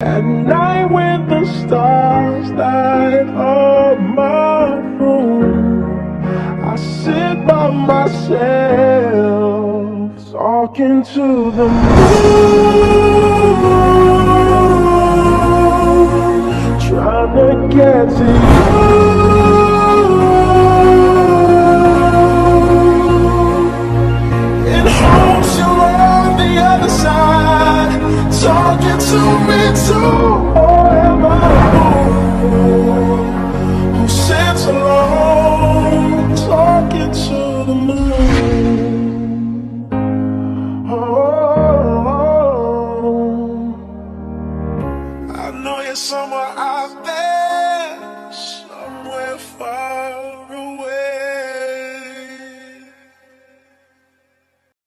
At night when the stars light up my room, I sit by myself talking to the moon, trying to get to you. talking to me too Or am I alone? Who sits alone talking to the moon? Oh, I know you're somewhere out there